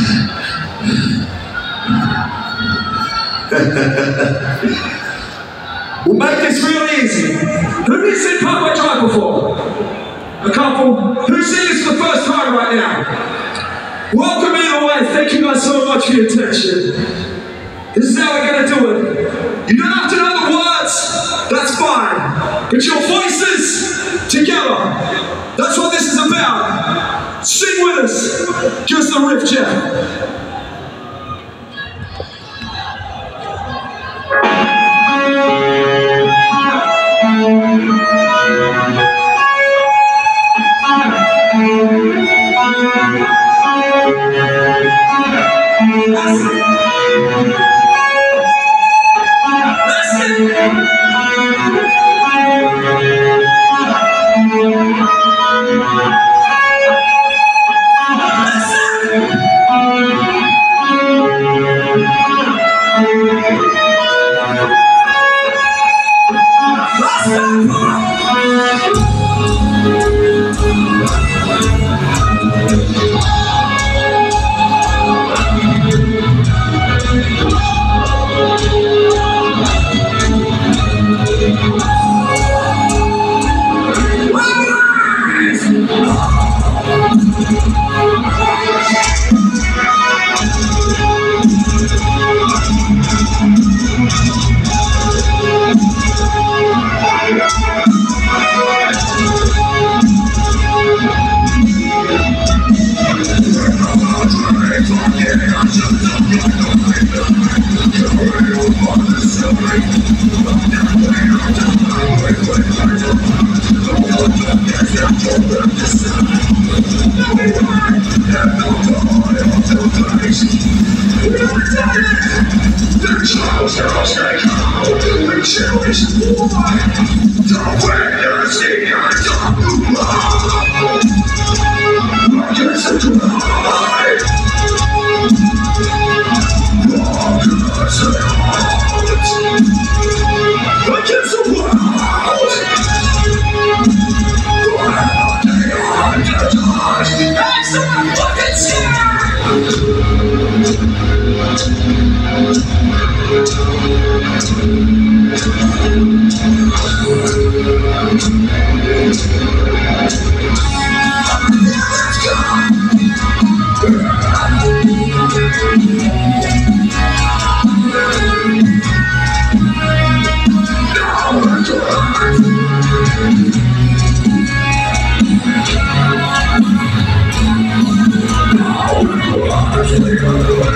we'll make this real easy. Who needs seen Parkway Drive before? A couple. Who's seeing this for the first time right now? Welcome either way. Thank you guys so much for your attention. This is how we're gonna do it. You don't have to know the words, that's fine. But your voices together, that's what. Give the riff, Jeff. Thank. Cherish the way you. see your to the world, to the world, to the world.